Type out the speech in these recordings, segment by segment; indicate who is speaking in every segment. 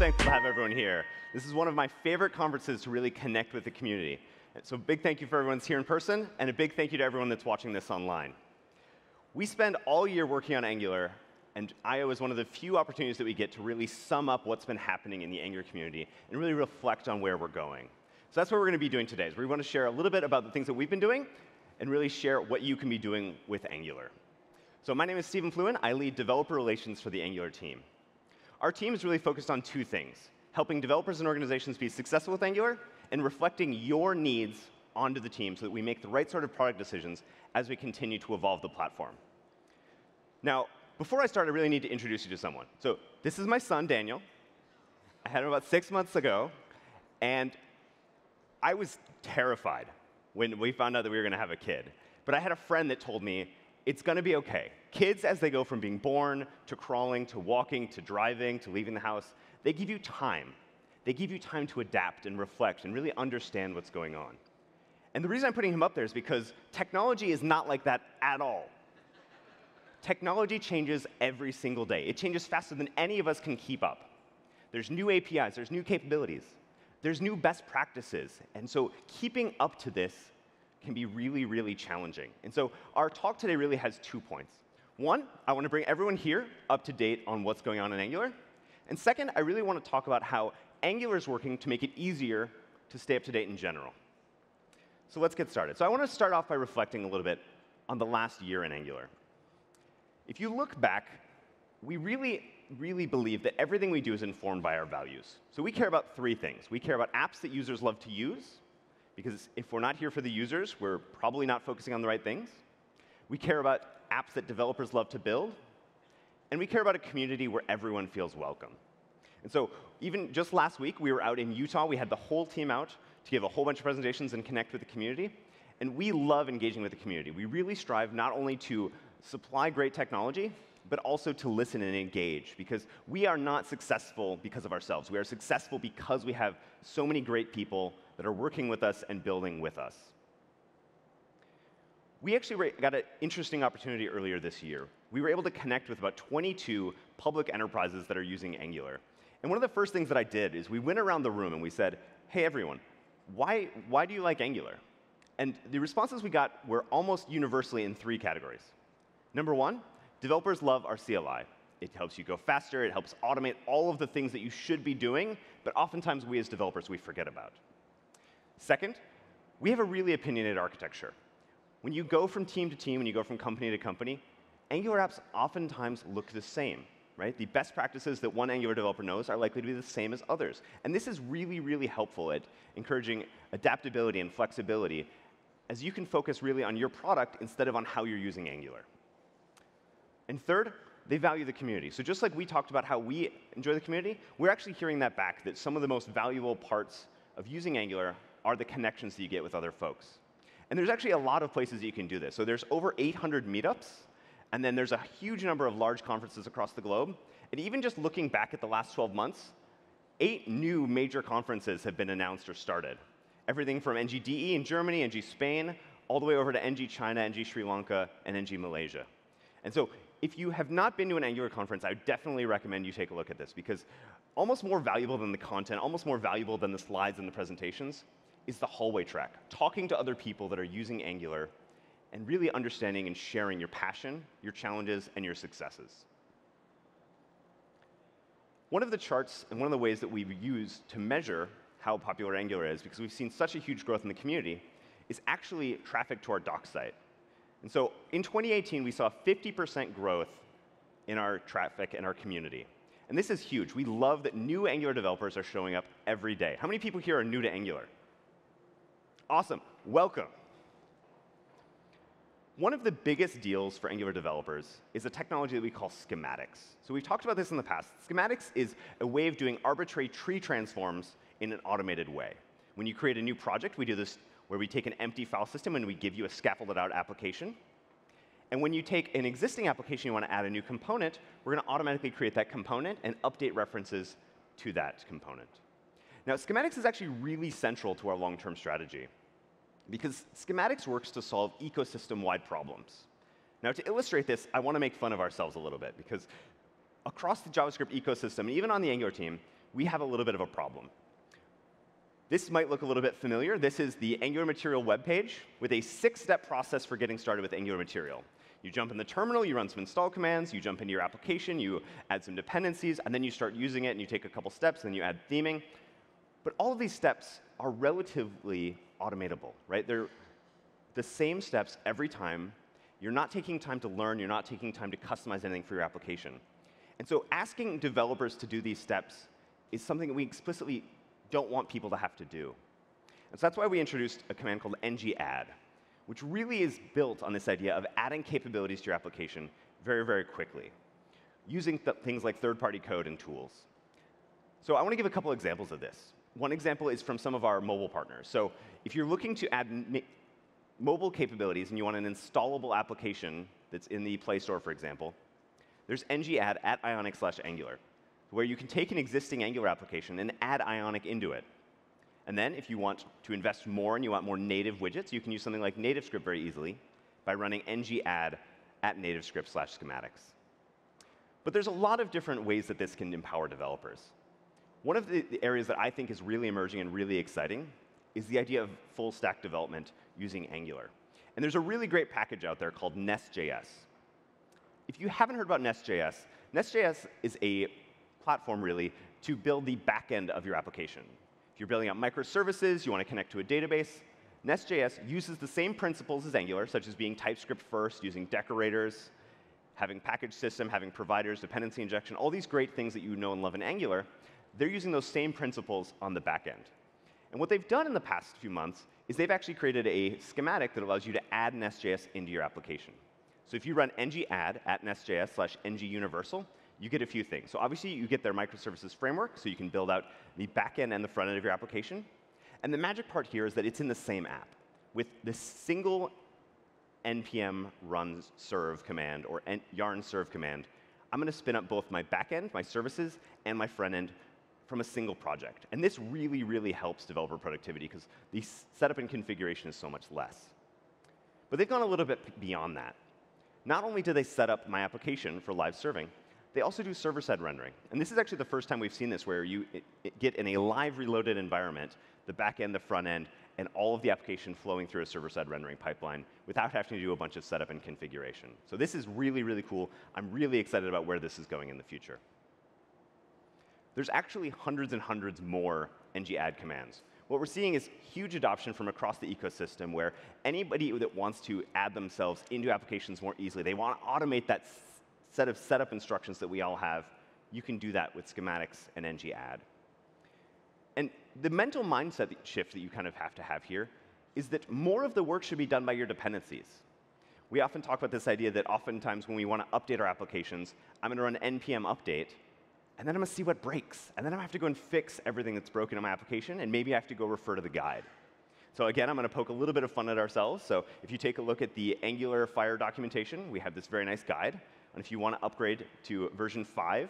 Speaker 1: thankful to have everyone here. This is one of my favorite conferences to really connect with the community. So, big thank you for everyone that's here in person, and a big thank you to everyone that's watching this online. We spend all year working on Angular, and I/O is one of the few opportunities that we get to really sum up what's been happening in the Angular community and really reflect on where we're going. So that's what we're going to be doing today. Is we want to share a little bit about the things that we've been doing and really share what you can be doing with Angular. So my name is Stephen Fluin. I lead developer relations for the Angular team. Our team is really focused on two things, helping developers and organizations be successful with Angular and reflecting your needs onto the team so that we make the right sort of product decisions as we continue to evolve the platform. Now, before I start, I really need to introduce you to someone. So this is my son, Daniel. I had him about six months ago, and I was terrified when we found out that we were going to have a kid. But I had a friend that told me it's going to be okay. Kids, as they go from being born to crawling to walking to driving to leaving the house, they give you time. They give you time to adapt and reflect and really understand what's going on. And the reason I'm putting him up there is because technology is not like that at all. Technology changes every single day. It changes faster than any of us can keep up. There's new APIs, there's new capabilities, there's new best practices. And so keeping up to this can be really, really challenging. And so our talk today really has two points. One, I want to bring everyone here up to date on what's going on in Angular. And second, I really want to talk about how Angular is working to make it easier to stay up to date in general. So let's get started. So I want to start off by reflecting a little bit on the last year in Angular. If you look back, we really, really believe that everything we do is informed by our values. So we care about three things. We care about apps that users love to use, because if we're not here for the users, we're probably not focusing on the right things. We care about apps that developers love to build. And we care about a community where everyone feels welcome. And so even just last week, we were out in Utah. We had the whole team out to give a whole bunch of presentations and connect with the community. And we love engaging with the community. We really strive not only to supply great technology, but also to listen and engage because we are not successful because of ourselves. We are successful because we have so many great people that are working with us and building with us. We actually got an interesting opportunity earlier this year. We were able to connect with about 22 public enterprises that are using Angular. And one of the first things that I did is we went around the room and we said, hey, everyone, why, why do you like Angular? And the responses we got were almost universally in three categories. Number one, developers love our CLI. It helps you go faster, it helps automate all of the things that you should be doing, but oftentimes we as developers, we forget about. Second, we have a really opinionated architecture. When you go from team to team and you go from company to company, Angular apps oftentimes look the same, right? The best practices that one Angular developer knows are likely to be the same as others. And this is really, really helpful at encouraging adaptability and flexibility as you can focus really on your product instead of on how you're using Angular. And third, they value the community. So just like we talked about how we enjoy the community, we're actually hearing that back, that some of the most valuable parts of using Angular are the connections that you get with other folks. And there's actually a lot of places you can do this. So there's over 800 meetups, and then there's a huge number of large conferences across the globe. And even just looking back at the last 12 months, eight new major conferences have been announced or started. Everything from NGDE in Germany, NG Spain, all the way over to NG China, NG Sri Lanka, and NG Malaysia. And so if you have not been to an Angular conference, I would definitely recommend you take a look at this because almost more valuable than the content, almost more valuable than the slides and the presentations, is the hallway track, talking to other people that are using Angular and really understanding and sharing your passion, your challenges, and your successes. One of the charts and one of the ways that we've used to measure how popular Angular is, because we've seen such a huge growth in the community, is actually traffic to our doc site. And so in 2018, we saw 50% growth in our traffic and our community. And this is huge. We love that new Angular developers are showing up every day. How many people here are new to Angular? Awesome. Welcome. One of the biggest deals for Angular developers is a technology that we call schematics. So we've talked about this in the past. Schematics is a way of doing arbitrary tree transforms in an automated way. When you create a new project, we do this where we take an empty file system and we give you a scaffolded out application. And when you take an existing application, you want to add a new component, we're going to automatically create that component and update references to that component. Now, schematics is actually really central to our long-term strategy because schematics works to solve ecosystem-wide problems. Now, to illustrate this, I want to make fun of ourselves a little bit because across the JavaScript ecosystem, even on the Angular team, we have a little bit of a problem. This might look a little bit familiar. This is the Angular Material web page with a six-step process for getting started with Angular Material. You jump in the terminal, you run some install commands, you jump into your application, you add some dependencies, and then you start using it and you take a couple steps, and then you add theming. But all of these steps are relatively automatable, right? They're the same steps every time. You're not taking time to learn, you're not taking time to customize anything for your application. And so asking developers to do these steps is something that we explicitly don't want people to have to do. And so that's why we introduced a command called ng-add which really is built on this idea of adding capabilities to your application very, very quickly, using th things like third-party code and tools. So I want to give a couple examples of this. One example is from some of our mobile partners. So if you're looking to add mobile capabilities and you want an installable application that's in the Play Store, for example, there's ng-add at ionic slash angular, where you can take an existing Angular application and add Ionic into it. And then if you want to invest more and you want more native widgets, you can use something like NativeScript very easily by running ng-add at nativescript slash schematics. But there's a lot of different ways that this can empower developers. One of the areas that I think is really emerging and really exciting is the idea of full stack development using Angular. And there's a really great package out there called Nest.js. If you haven't heard about Nest.js, Nest.js is a platform really to build the back end of your application If you're building out microservices, you want to connect to a database, Nest.js uses the same principles as Angular, such as being TypeScript first, using decorators, having package system, having providers, dependency injection, all these great things that you know and love in Angular, they're using those same principles on the back end. And what they've done in the past few months is they've actually created a schematic that allows you to add Nest.js into your application. So if you run ng-add at nest.js slash ng-universal, you get a few things. So obviously, you get their microservices framework, so you can build out the back end and the front end of your application. And the magic part here is that it's in the same app with this single npm run serve command or yarn serve command. I'm going to spin up both my back end, my services, and my front end from a single project. And this really, really helps developer productivity because the setup and configuration is so much less. But they've gone a little bit beyond that. Not only do they set up my application for live serving, they also do server-side rendering. And this is actually the first time we've seen this where you get in a live reloaded environment, the back end, the front end, and all of the application flowing through a server-side rendering pipeline without having to do a bunch of setup and configuration. So this is really, really cool. I'm really excited about where this is going in the future. There's actually hundreds and hundreds more ng-add commands. What we're seeing is huge adoption from across the ecosystem where anybody that wants to add themselves into applications more easily, they want to automate that set of setup instructions that we all have, you can do that with schematics and ng-add. And the mental mindset shift that you kind of have to have here is that more of the work should be done by your dependencies. We often talk about this idea that oftentimes when we want to update our applications, I'm going to run npm update, and then I'm to see what breaks. And then I'm gonna have to go and fix everything that's broken in my application, and maybe I have to go refer to the guide. So again, I'm going to poke a little bit of fun at ourselves. So if you take a look at the Angular Fire documentation, we have this very nice guide and if you want to upgrade to version 5,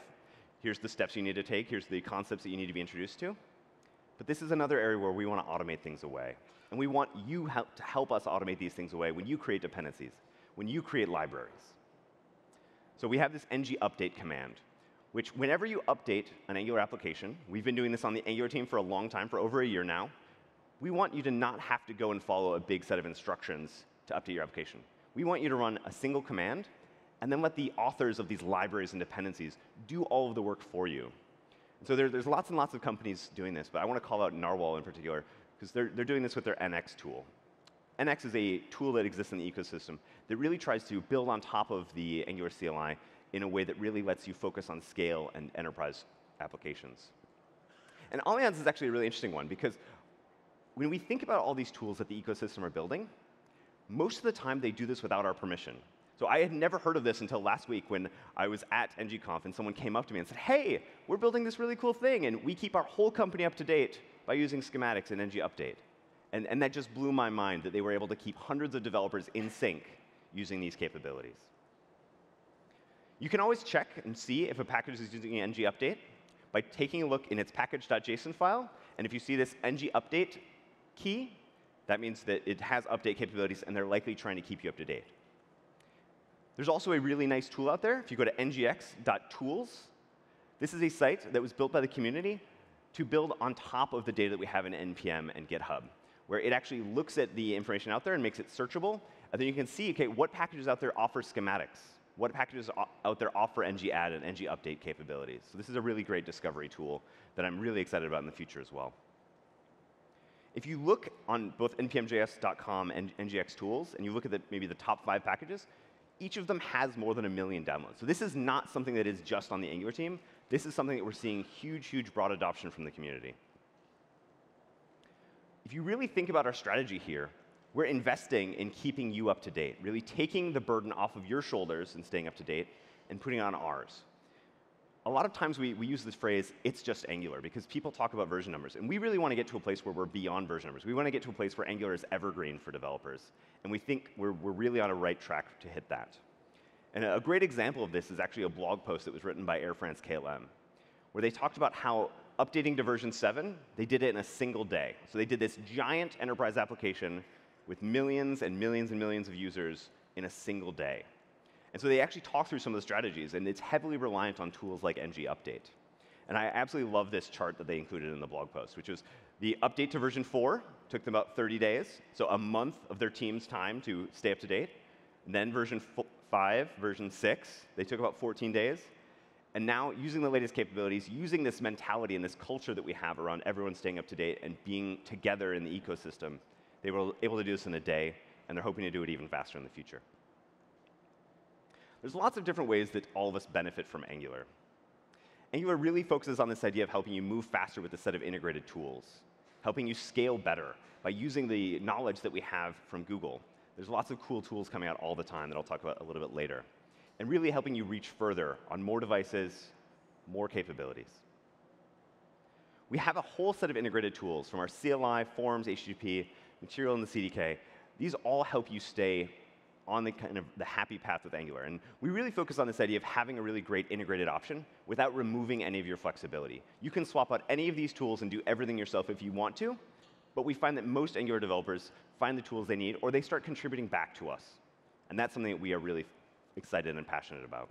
Speaker 1: here's the steps you need to take. Here's the concepts that you need to be introduced to. But this is another area where we want to automate things away. And we want you help to help us automate these things away when you create dependencies, when you create libraries. So we have this ng update command, which whenever you update an Angular application, we've been doing this on the Angular team for a long time, for over a year now, we want you to not have to go and follow a big set of instructions to update your application. We want you to run a single command and then let the authors of these libraries and dependencies do all of the work for you. And so there, there's lots and lots of companies doing this, but I want to call out Nrwl in particular, because they're, they're doing this with their NX tool. NX is a tool that exists in the ecosystem that really tries to build on top of the Angular CLI in a way that really lets you focus on scale and enterprise applications. And Allianz is actually a really interesting one because when we think about all these tools that the ecosystem are building, most of the time they do this without our permission. So I had never heard of this until last week when I was at ngconf and someone came up to me and said, hey, we're building this really cool thing and we keep our whole company up to date by using schematics in ng update. And, and that just blew my mind that they were able to keep hundreds of developers in sync using these capabilities. You can always check and see if a package is using ng update by taking a look in its package.json file. And if you see this ng update key, that means that it has update capabilities and they're likely trying to keep you up to date. There's also a really nice tool out there. If you go to ngx.tools, this is a site that was built by the community to build on top of the data that we have in NPM and GitHub, where it actually looks at the information out there and makes it searchable. And then you can see, okay, what packages out there offer schematics? What packages out there offer ng add and ng update capabilities? So this is a really great discovery tool that I'm really excited about in the future as well. If you look on both npmjs.com and ngx tools, and you look at the, maybe the top five packages, each of them has more than a million downloads. So this is not something that is just on the Angular team. This is something that we're seeing huge, huge broad adoption from the community. If you really think about our strategy here, we're investing in keeping you up to date, really taking the burden off of your shoulders and staying up to date and putting on ours. A lot of times we, we use this phrase, it's just Angular, because people talk about version numbers. And we really want to get to a place where we're beyond version numbers. We want to get to a place where Angular is evergreen for developers. And we think we're, we're really on a right track to hit that. And a great example of this is actually a blog post that was written by Air France KLM, where they talked about how updating to version 7, they did it in a single day. So they did this giant enterprise application with millions and millions and millions of users in a single day. And so they actually talk through some of the strategies, and it's heavily reliant on tools like ng update. And I absolutely love this chart that they included in the blog post, which was the update to version 4 took them about 30 days, so a month of their team's time to stay up to date. And then version 5, version 6, they took about 14 days. And now, using the latest capabilities, using this mentality and this culture that we have around everyone staying up to date and being together in the ecosystem, they were able to do this in a day, and they're hoping to do it even faster in the future. There's lots of different ways that all of us benefit from Angular. Angular really focuses on this idea of helping you move faster with a set of integrated tools, helping you scale better by using the knowledge that we have from Google. There's lots of cool tools coming out all the time that I'll talk about a little bit later and really helping you reach further on more devices, more capabilities. We have a whole set of integrated tools from our CLI, Forms, HTTP, Material, and the CDK. These all help you stay on the kind of the happy path with Angular. And we really focus on this idea of having a really great integrated option without removing any of your flexibility. You can swap out any of these tools and do everything yourself if you want to, but we find that most Angular developers find the tools they need or they start contributing back to us. And that's something that we are really excited and passionate about.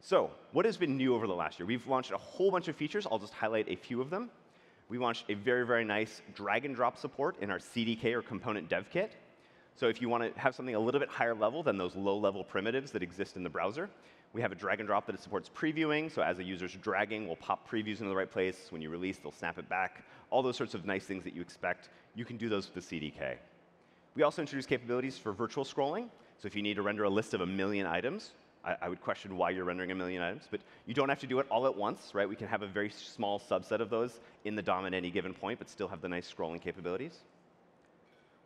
Speaker 1: So, what has been new over the last year? We've launched a whole bunch of features. I'll just highlight a few of them. We launched a very, very nice drag and drop support in our CDK or component dev kit. So if you want to have something a little bit higher level than those low-level primitives that exist in the browser, we have a drag and drop that supports previewing. So as a user's dragging, we'll pop previews into the right place. When you release, they'll snap it back. All those sorts of nice things that you expect, you can do those with the CDK. We also introduced capabilities for virtual scrolling. So if you need to render a list of a million items, I, I, would question why you're rendering a million items, but you don't have to do it all at once, right? We can have a very small subset of those in the DOM at any given point, but still have the nice scrolling capabilities.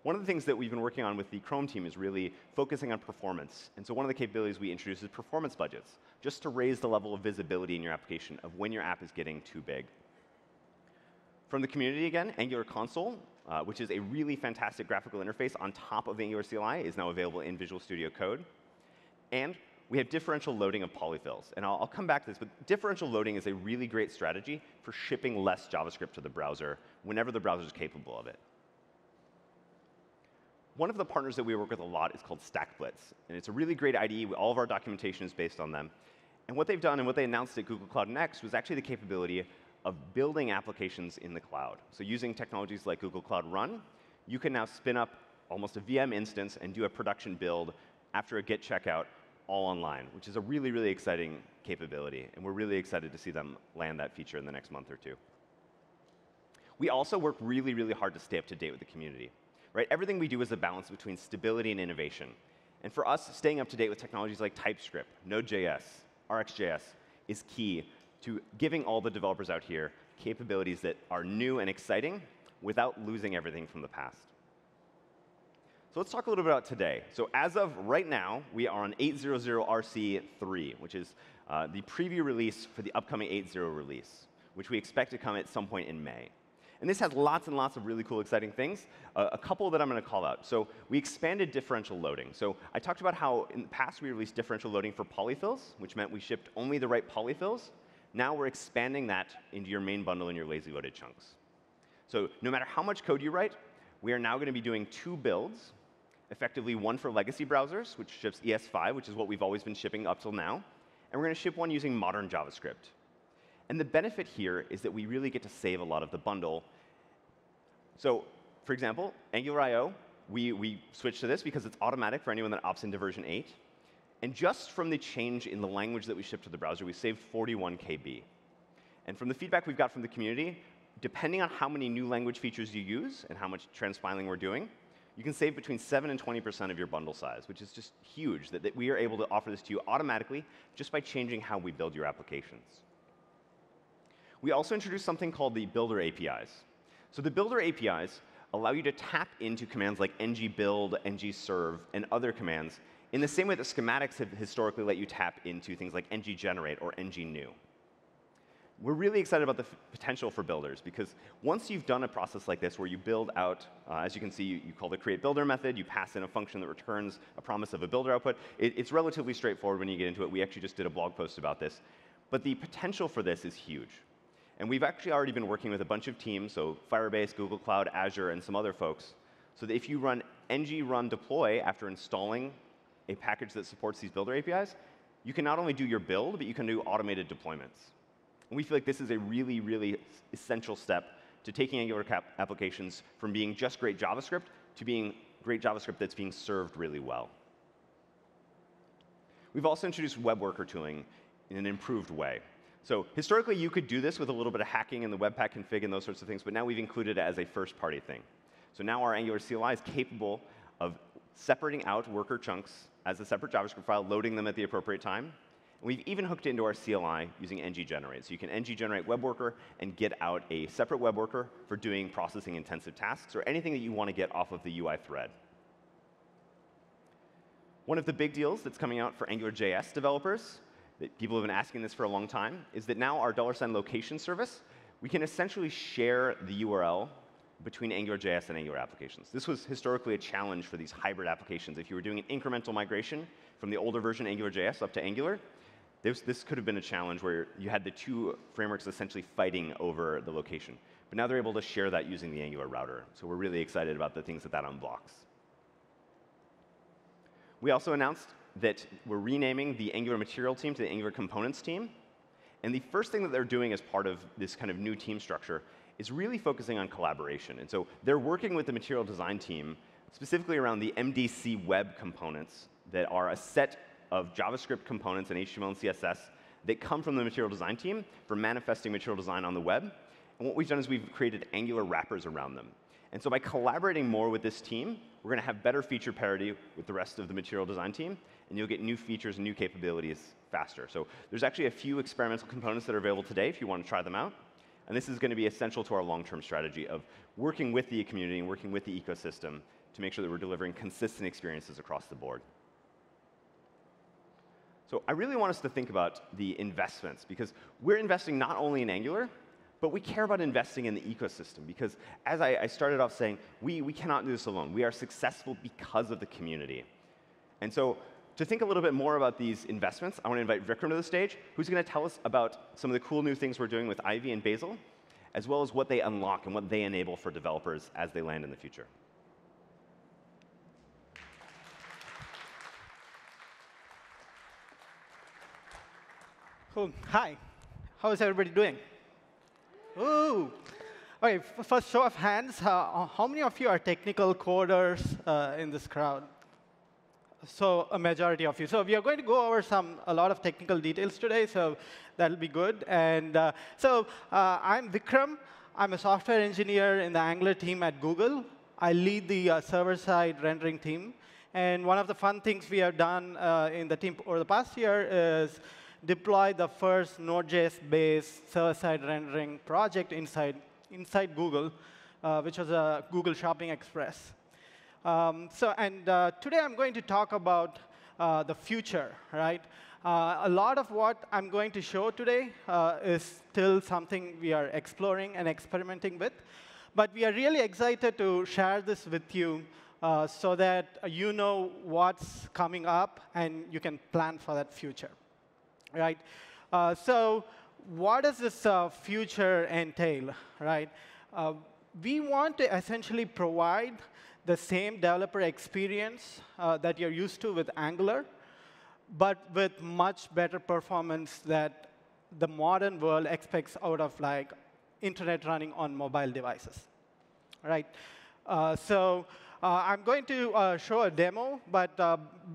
Speaker 1: One of the things that we've been working on with the Chrome team is really focusing on performance. And so one of the capabilities we introduced is performance budgets, just to raise the level of visibility in your application of when your app is getting too big. From the community again, Angular Console uh, which is a really fantastic graphical interface on top of the Angular CLI, is now available in Visual Studio Code. And we have differential loading of polyfills. And I'll, I'll, come back to this, but differential loading is a really great strategy for shipping less JavaScript to the browser whenever the browser is capable of it. One of the partners that we work with a lot is called StackBlitz. And it's a really great IDE. All of our documentation is based on them. And what they've done and what they announced at Google Cloud Next was actually the capability of building applications in the cloud. So using technologies like Google Cloud Run, you can now spin up almost a VM instance and do a production build after a git checkout all online, which is a really, really exciting capability. And we're really excited to see them land that feature in the next month or two. We also work really, really hard to stay up to date with the community. Right? Everything we do is a balance between stability and innovation. And for us, staying up to date with technologies like TypeScript, Node.js, RxJS is key to giving all the developers out here capabilities that are new and exciting without losing everything from the past. So let's talk a little bit about today. So as of right now, we are on 800RC3, which is uh, the preview release for the upcoming 8.0 release, which we expect to come at some point in May. And this has lots and lots of really cool, exciting things. Uh, a couple that I'm going to call out. So we expanded differential loading. So I talked about how in the past we released differential loading for polyfills, which meant we shipped only the right polyfills. Now we're expanding that into your main bundle and your lazy loaded chunks. So no matter how much code you write, we are now going to be doing two builds, effectively one for legacy browsers, which ships ES5, which is what we've always been shipping up till now, and we're going to ship one using modern JavaScript. And the benefit here is that we really get to save a lot of the bundle. So, for example, Angular.io, we, we switched to this because it's automatic for anyone that opts into version 8. And just from the change in the language that we shipped to the browser, we saved 41 KB. And from the feedback we've got from the community, depending on how many new language features you use and how much transpiling we're doing, you can save between 7 and 20% of your bundle size, which is just huge, that, that we are able to offer this to you automatically just by changing how we build your applications. We also introduced something called the Builder APIs. So the Builder APIs allow you to tap into commands like ng-build, ng-serve, and other commands in the same way that schematics have historically let you tap into things like ng-generate or ng-new we're really excited about the potential for builders because once you've done a process like this where you build out, uh, as you can see, you, you, call the create builder method, you pass in a function that returns a promise of a builder output. It, it's relatively straightforward when you get into it. We actually just did a blog post about this. But the potential for this is huge. And we've actually already been working with a bunch of teams, so Firebase, Google Cloud, Azure, and some other folks, so that if you run ng run deploy after installing a package that supports these builder APIs, you can not only do your build, but you can do automated deployments. And we feel like this is a really, really essential step to taking Angular applications from being just great JavaScript to being great JavaScript that's being served really well. We've also introduced web worker tooling in an improved way. So historically, you could do this with a little bit of hacking in the Webpack config and those sorts of things, but now we've included it as a first-party thing. So now our Angular CLI is capable of separating out worker chunks as a separate JavaScript file, loading them at the appropriate time, We've even hooked into our CLI using ng-generate. So you can ng-generate web worker and get out a separate web worker for doing processing intensive tasks or anything that you want to get off of the UI thread. One of the big deals that's coming out for AngularJS developers, that people have been asking this for a long time, is that now our dollar $sign location service, we can essentially share the URL between AngularJS and Angular applications. This was historically a challenge for these hybrid applications. If you were doing an incremental migration from the older version AngularJS up to Angular, this, this could have been a challenge where you had the two frameworks essentially fighting over the location. But now they're able to share that using the Angular router. So we're really excited about the things that that unblocks. We also announced that we're renaming the Angular material team to the Angular components team. And the first thing that they're doing as part of this kind of new team structure is really focusing on collaboration. And so they're working with the material design team specifically around the MDC web components that are a set of JavaScript components and HTML and CSS that come from the material design team for manifesting material design on the web. And what we've done is we've created Angular wrappers around them. And so by collaborating more with this team, we're going to have better feature parity with the rest of the material design team, and you'll get new features and new capabilities faster. So there's actually a few experimental components that are available today if you want to try them out. And this is going to be essential to our long-term strategy of working with the community and working with the ecosystem to make sure that we're delivering consistent experiences across the board. So I really want us to think about the investments because we're investing not only in Angular, but we care about investing in the ecosystem because as I, I, started off saying, we, we cannot do this alone. We are successful because of the community. And so to think a little bit more about these investments, I want to invite Vikram to the stage, who's going to tell us about some of the cool new things we're doing with Ivy and Bazel, as well as what they unlock and what they enable for developers as they land in the future.
Speaker 2: Cool. Hi. How is everybody doing? Ooh. Okay, first show of hands. Uh, how many of you are technical coders uh, in this crowd? So a majority of you. So we are going to go over some a lot of technical details today. So that'll be good. And uh, so uh, I'm Vikram. I'm a software engineer in the Angular team at Google. I lead the uh, server-side rendering team. And one of the fun things we have done uh, in the team over the past year is deploy the first Node.js-based server-side rendering project inside, inside Google, uh, which was a Google Shopping Express. Um, so, and uh, today I'm going to talk about uh, the future, right? Uh, a lot of what I'm going to show today uh, is still something we are exploring and experimenting with. But we are really excited to share this with you uh, so that you know what's coming up and you can plan for that future right? Uh, so what does this uh, future entail, right? Uh, we want to essentially provide the same developer experience uh, that you're used to with Angular, but with much better performance that the modern world expects out of like internet running on mobile devices, right? Uh, so uh, I'm going to show a demo, but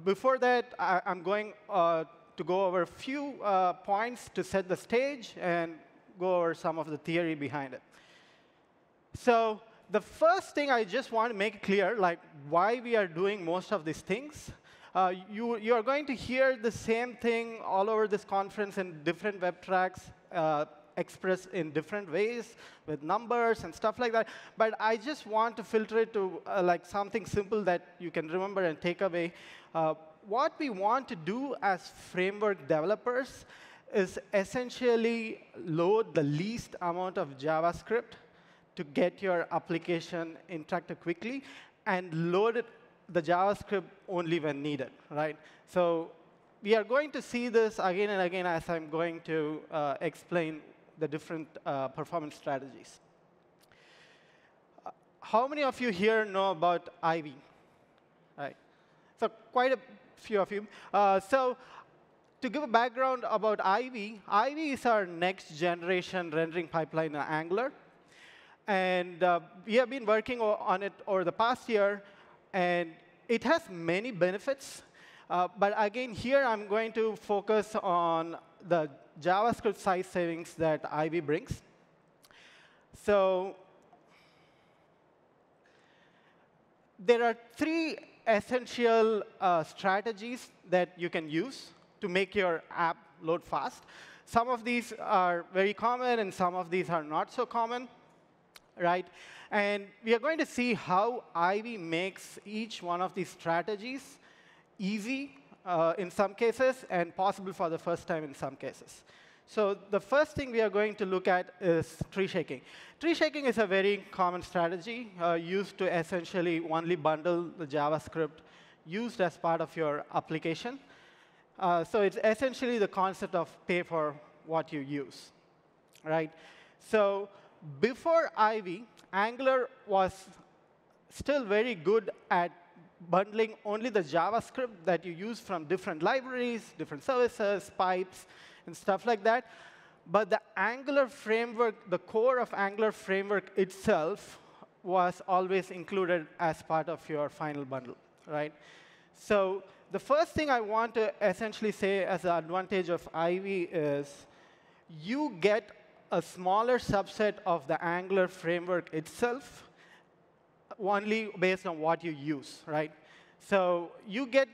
Speaker 2: before that, I, am going to go over a few uh, points to set the stage and go over some of the theory behind it. So the first thing I just want to make clear, like why we are doing most of these things. Uh, you, you are going to hear the same thing all over this conference in different web tracks uh, expressed in different ways with numbers and stuff like that. But I just want to filter it to uh, like something simple that you can remember and take away. What we want to do as framework developers is essentially load the least amount of JavaScript to get your application interactive quickly and load it, the JavaScript only when needed, right? So we are going to see this again and again as I'm going to uh, explain the different uh, performance strategies. Uh, how many of you here know about Ivy? Right. So quite a few of you. Uh, so to give a background about Ivy, Ivy is our next generation rendering pipeline in Angular. And uh, we have been working on it over the past year. And it has many benefits. Uh, but again, here I'm going to focus on the JavaScript size savings that Ivy brings. So there are three essential uh, strategies that you can use to make your app load fast. Some of these are very common, and some of these are not so common, right? And we are going to see how Ivy makes each one of these strategies easy uh, in some cases and possible for the first time in some cases. So the first thing we are going to look at is tree shaking. Tree shaking is a very common strategy uh, used to essentially only bundle the JavaScript used as part of your application. Uh, so it's essentially the concept of pay for what you use, right? So before Ivy, Angular was still very good at bundling only the JavaScript that you use from different libraries, different services, pipes, and stuff like that. But the Angular framework, the core of Angular framework itself was always included as part of your final bundle, right? So the first thing I want to essentially say as an advantage of Ivy is you get a smaller subset of the Angular framework itself only based on what you use, right? So you get,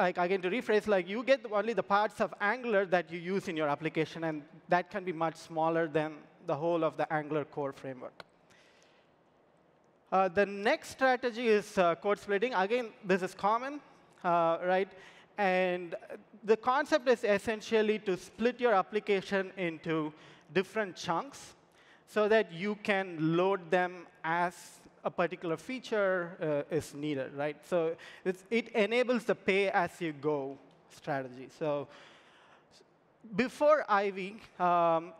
Speaker 2: like again to rephrase, like you get only the parts of Angular that you use in your application, and that can be much smaller than the whole of the Angular core framework. Uh, the next strategy is uh, code splitting. Again, this is common, uh, right? And the concept is essentially to split your application into different chunks so that you can load them as a particular feature uh, is needed, right? So it enables the pay-as-you-go strategy. So before Ivy, um,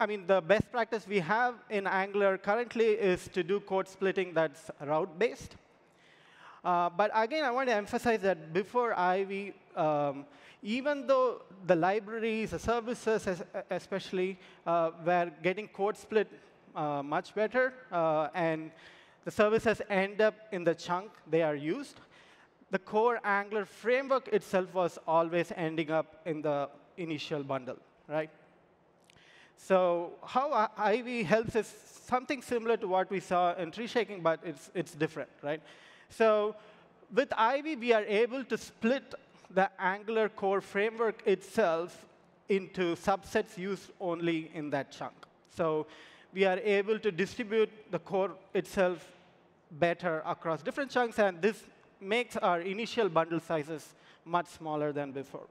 Speaker 2: I mean, the best practice we have in Angular currently is to do code splitting that's route-based. Uh, but again, I want to emphasize that before Ivy, um, even though the libraries, the services especially, uh, were getting code split uh, much better, uh, and the services end up in the chunk they are used. The core Angular framework itself was always ending up in the initial bundle, right? So how Ivy helps is something similar to what we saw in tree shaking, but it's, it's different, right? So with Ivy, we are able to split the Angular core framework itself into subsets used only in that chunk. So we are able to distribute the core itself better across different chunks, and this makes our initial bundle sizes much smaller than before.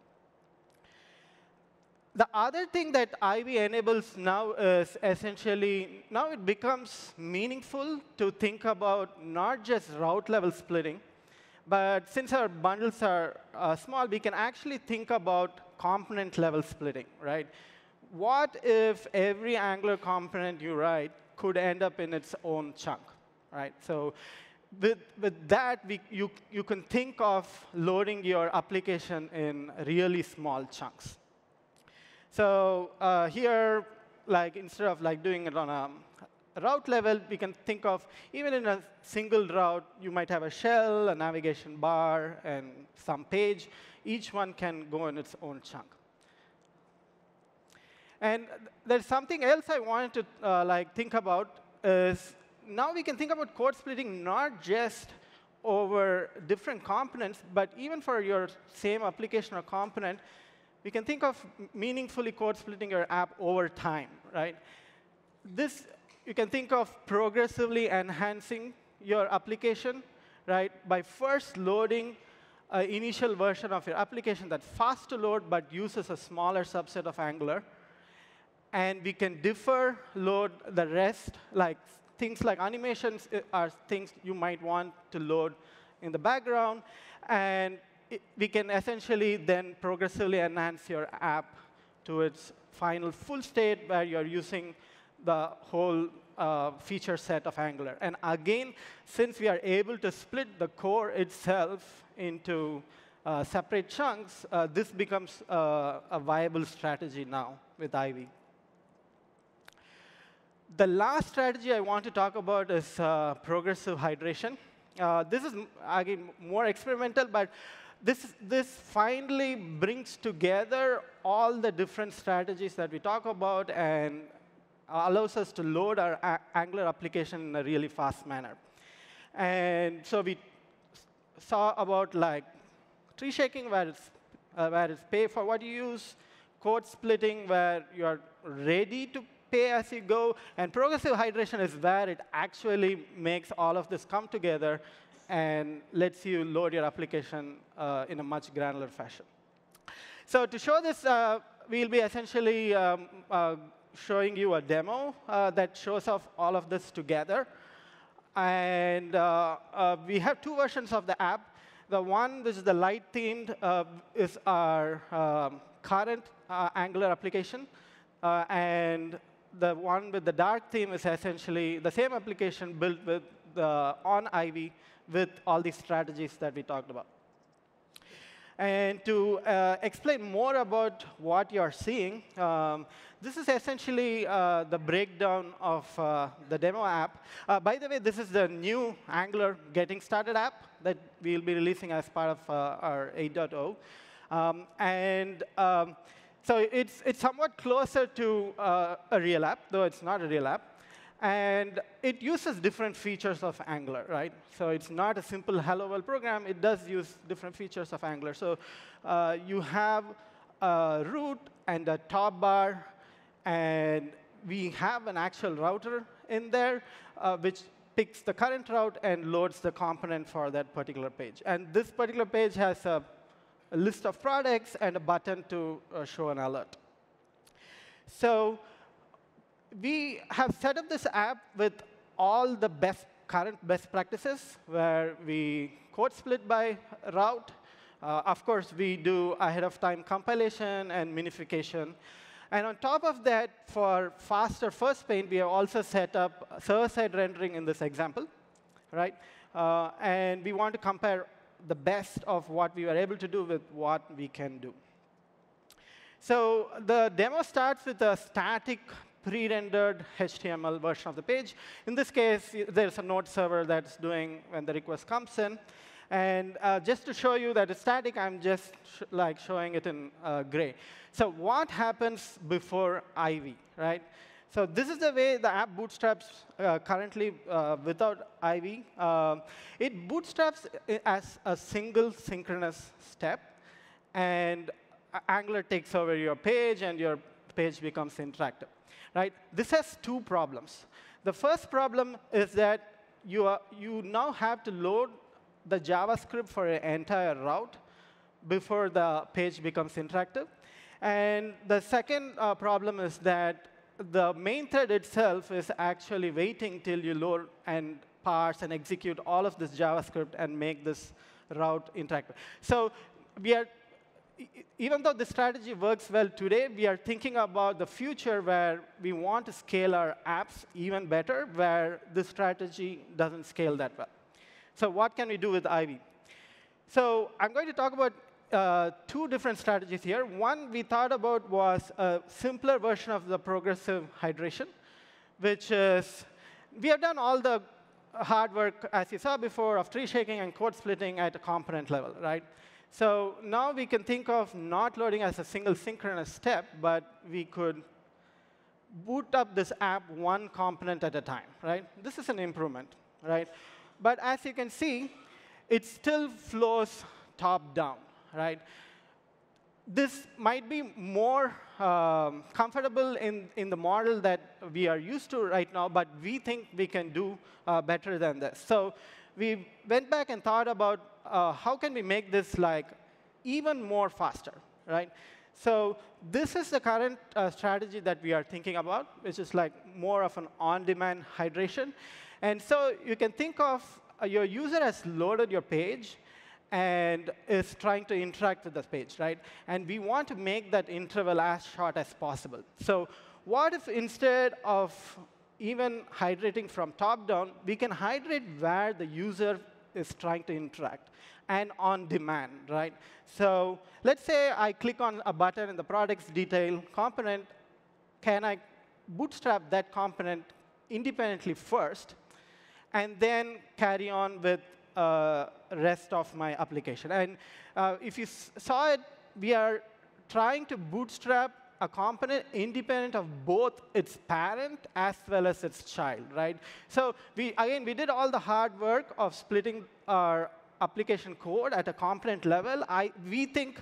Speaker 2: The other thing that Ivy enables now is essentially, now it becomes meaningful to think about not just route level splitting, but since our bundles are uh, small, we can actually think about component level splitting, right? What if every Angular component you write could end up in its own chunk? right? So with, with that, we, you, you can think of loading your application in really small chunks. So uh, here, like instead of like doing it on a route level, we can think of even in a single route, you might have a shell, a navigation bar, and some page. Each one can go in its own chunk. And there's something else I wanted to uh, like think about is now we can think about code splitting not just over different components, but even for your same application or component, we can think of meaningfully code splitting your app over time, right? This you can think of progressively enhancing your application, right, by first loading an initial version of your application that's fast to load but uses a smaller subset of Angular. And we can defer load the rest, like things like animations are things you might want to load in the background. And it, we can essentially then progressively enhance your app to its final full state where you're using the whole uh, feature set of Angular. And again, since we are able to split the core itself into uh, separate chunks, uh, this becomes uh, a viable strategy now with Ivy. The last strategy I want to talk about is uh, progressive hydration. Uh, this is, again, more experimental, but this, this finally brings together all the different strategies that we talk about and allows us to load our Angular application in a really fast manner. And so we saw about like tree shaking, where it's, uh, where it's pay for what you use, code splitting, where you're ready to pay as you go, and progressive hydration is where it actually makes all of this come together and lets you load your application uh, in a much granular fashion. So to show this, uh, we'll be essentially um, uh, showing you a demo uh, that shows off all of this together. And uh, uh, we have two versions of the app. The one, which is the light themed, uh, is our um, current Angular application. And the one with the dark theme is essentially the same application built with the, on Ivy with all these strategies that we talked about. And to uh, explain more about what you're seeing, um, this is essentially uh, the breakdown of uh, the demo app. Uh, by the way, this is the new Angular Getting Started app that we'll be releasing as part of uh, our 8.0. Um, and um, so it's, it's somewhat closer to uh, a real app, though it's not a real app. And it uses different features of Angular, right? So it's not a simple hello world program. It does use different features of Angular. So uh, you have a root and a top bar, and we have an actual router in there, uh, which picks the current route and loads the component for that particular page. And this particular page has a, a list of products and a button to uh, show an alert. So we have set up this app with all the best current best practices, where we code split by route. Uh, of course, we do ahead of time compilation and minification. And on top of that, for faster first paint, we have also set up server-side rendering in this example, right? Uh, and we want to compare the best of what we were able to do with what we can do. So the demo starts with a static pre-rendered HTML version of the page. In this case, there's a node server that's doing when the request comes in. And uh, just to show you that it's static, I'm just sh like showing it in uh, gray. So what happens before Ivy, right? So this is the way the app bootstraps uh, currently uh, without Ivy. Um, it bootstraps as a single synchronous step. And Angular takes over your page, and your page becomes interactive right? This has two problems. The first problem is that you, are, you now have to load the JavaScript for an entire route before the page becomes interactive. And the second uh, problem is that the main thread itself is actually waiting till you load and parse and execute all of this JavaScript and make this route interactive. So we are even though this strategy works well today, we are thinking about the future where we want to scale our apps even better, where this strategy doesn't scale that well. So what can we do with Ivy? So I'm going to talk about uh, two different strategies here. One we thought about was a simpler version of the progressive hydration, which is we have done all the hard work, as you saw before, of tree shaking and code splitting at a component level, right? So now we can think of not loading as a single synchronous step, but we could boot up this app one component at a time, right? This is an improvement, right? But as you can see, it still flows top down, right? This might be more um, comfortable in, in the model that we are used to right now, but we think we can do uh, better than this. So we went back and thought about uh, how can we make this like even more faster, right? So this is the current uh, strategy that we are thinking about, which is like more of an on-demand hydration. And so you can think of uh, your user has loaded your page, and is trying to interact with this page, right? And we want to make that interval as short as possible. So what if instead of even hydrating from top down, we can hydrate where the user is trying to interact and on demand, right? So let's say I click on a button in the products detail component. Can I bootstrap that component independently first, and then carry on with uh, rest of my application. And uh, if you saw it, we are trying to bootstrap a component independent of both its parent as well as its child, right? So we, again, we did all the hard work of splitting our application code at a component level. I, we think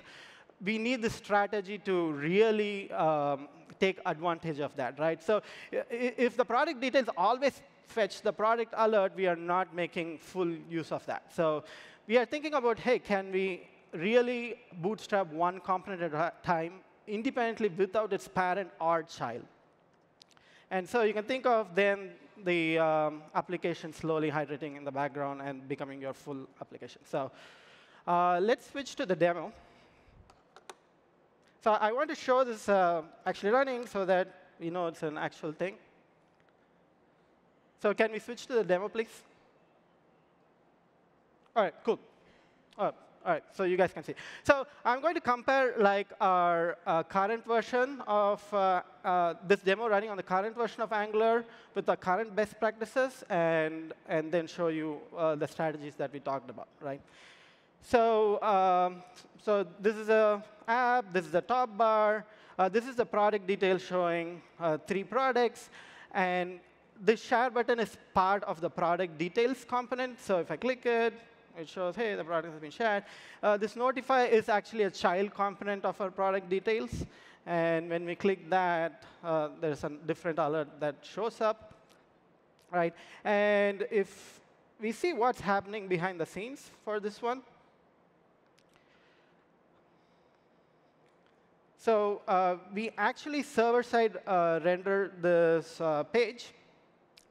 Speaker 2: we need the strategy to really um, take advantage of that, right? So if the product details always fetch the product alert, we are not making full use of that. So we are thinking about, hey, can we really bootstrap one component at a time independently without its parent or child? And so you can think of then the um, application slowly hydrating in the background and becoming your full application. So uh, let's switch to the demo. So I want to show this uh, actually running so that we know it's an actual thing. So can we switch to the demo, please? All right, cool. all right, so you guys can see. So I'm going to compare like our uh, current version of uh, uh, this demo running on the current version of Angular with the current best practices, and and then show you uh, the strategies that we talked about, right? So um, so this is a app. This is the top bar. Uh, this is the product detail showing uh, three products, and the share button is part of the product details component. So if I click it, it shows, hey, the product has been shared. Uh, this notify is actually a child component of our product details. And when we click that, uh, there's a different alert that shows up. Right? And if we see what's happening behind the scenes for this one, So uh, we actually server-side uh, render this uh, page.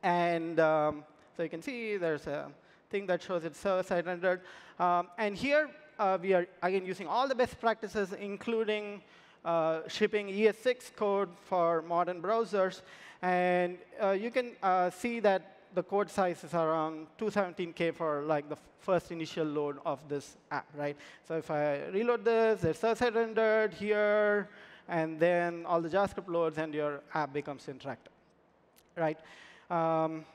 Speaker 2: And um, so you can see there's a thing that shows it's server-side rendered. Um, and here, uh, we are, again, using all the best practices, including uh, shipping ES6 code for modern browsers. And uh, you can uh, see that the code size is around 217K for like the first initial load of this app, right? So if I reload this, it's server-side rendered here, and then all the JavaScript loads, and your app becomes interactive, right? Um,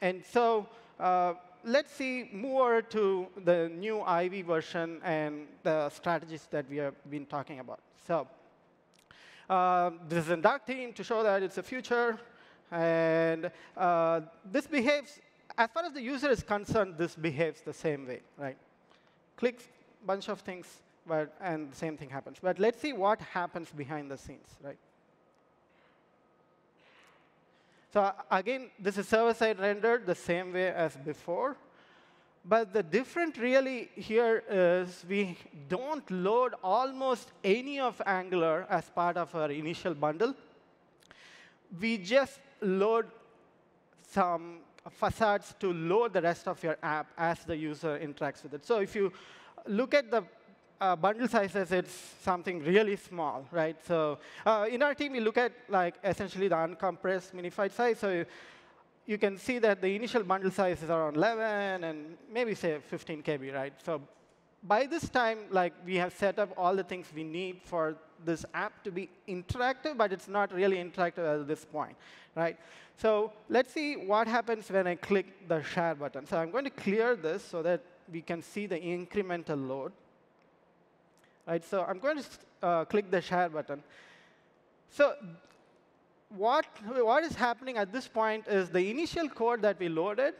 Speaker 2: and so uh, let's see more to the new Ivy version and the strategies that we have been talking about. So uh, this is theme to show that it's a future. And uh, this behaves, as far as the user is concerned, this behaves the same way, right? Clicks, bunch of things, but, and the same thing happens. But let's see what happens behind the scenes, right? So again, this is server-side rendered the same way as before. But the different really here is we don't load almost any of Angular as part of our initial bundle. We just load some facades to load the rest of your app as the user interacts with it. So if you look at the uh, bundle sizes, it's something really small, right? So uh, in our team, we look at like essentially the uncompressed minified size. So you, can see that the initial bundle size is around 11 and maybe say 15 KB, right? So by this time, like we have set up all the things we need for this app to be interactive, but it's not really interactive at this point, right? So let's see what happens when I click the share button. So I'm going to clear this so that we can see the incremental load. Right, so I'm going to uh, click the share button. So what, what is happening at this point is the initial code that we loaded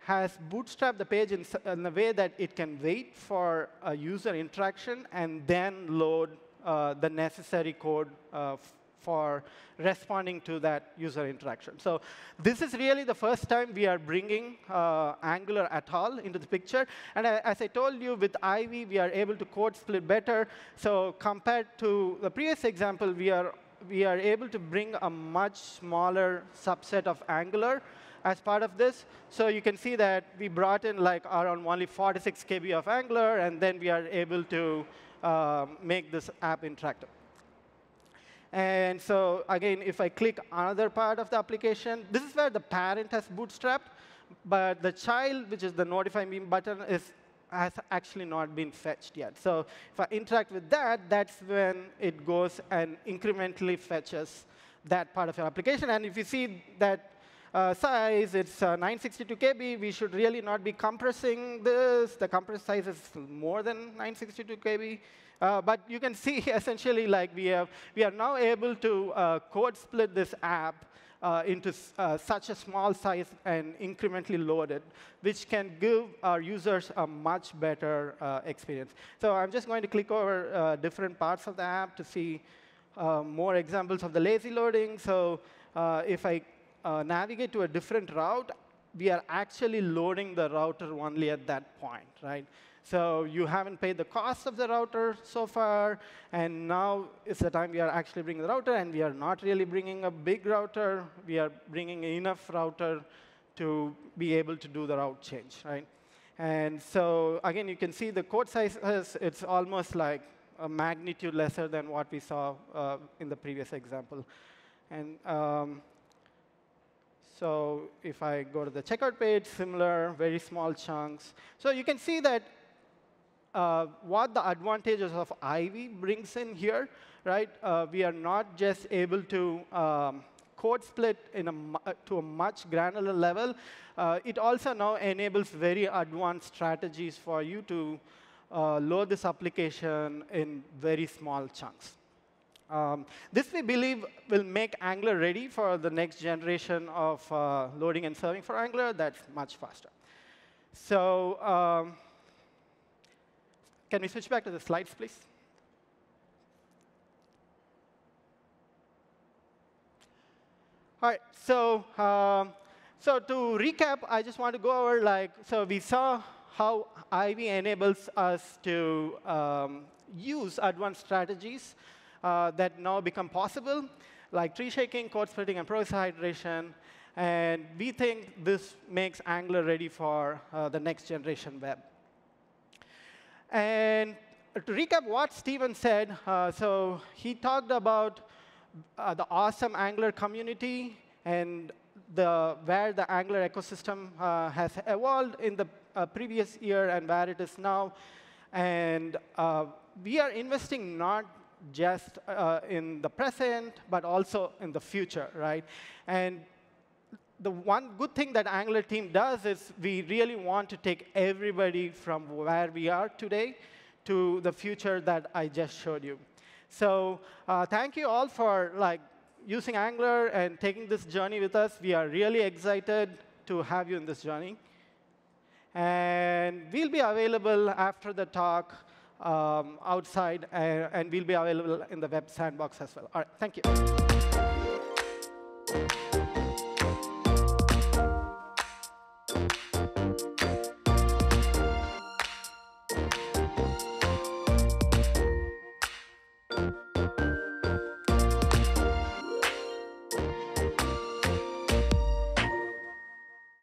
Speaker 2: has bootstrapped the page in, in, a way that it can wait for a user interaction and then load uh, the necessary code uh, for responding to that user interaction. So this is really the first time we are bringing uh, Angular at all into the picture. And as I told you, with Ivy, we are able to code split better. So compared to the previous example, we are, we are able to bring a much smaller subset of Angular as part of this. So you can see that we brought in like around only 46 KB of Angular, and then we are able to uh, make this app interactive. And so again, if I click another part of the application, this is where the parent has bootstrapped, but the child, which is the notify me button, is has actually not been fetched yet. So if I interact with that, that's when it goes and incrementally fetches that part of your application. And if you see that uh, size, it's uh, 962 KB. We should really not be compressing this. The compress size is more than 962 KB. Uh, but you can see essentially like we, have, we are now able to uh, code split this app uh, into uh, such a small size and incrementally loaded, which can give our users a much better experience. So I'm just going to click over different parts of the app to see more examples of the lazy loading. So if I uh, navigate to a different route, we are actually loading the router only at that point, right? So you haven't paid the cost of the router so far, and now is the time we are actually bringing the router, and we are not really bringing a big router. We are bringing enough router to be able to do the route change, right? And so again, you can see the code size, is, it's almost like a magnitude lesser than what we saw uh, in the previous example. And um, so if I go to the checkout page, similar, very small chunks. So you can see that uh, what the advantages of Ivy brings in here, right? Uh, we are not just able to um, code split in a, uh, to a much granular level. Uh, it also now enables very advanced strategies for you to uh, load this application in very small chunks. Um, this, we believe, will make Angular ready for the next generation of uh, loading and serving for Angular that's much faster. So um, can we switch back to the slides, please? All right, so, um, so to recap, I just want to go over, like, so we saw how Ivy enables us to um, use advanced strategies uh, that now become possible, like tree shaking, code splitting, and process hydration. And we think this makes Angular ready for uh, the next generation web. And to recap what Stephen said, uh, so he talked about uh, the awesome Angular community and the, where the Angular ecosystem uh, has evolved in the uh, previous year and where it is now. And uh, we are investing not just uh, in the present, but also in the future, right? And the one good thing that Angular team does is we really want to take everybody from where we are today to the future that I just showed you. So uh, thank you all for like using Angular and taking this journey with us. We are really excited to have you in this journey. And we'll be available after the talk um, outside, and, uh, and we'll be available in the web sandbox as well. All right, thank you.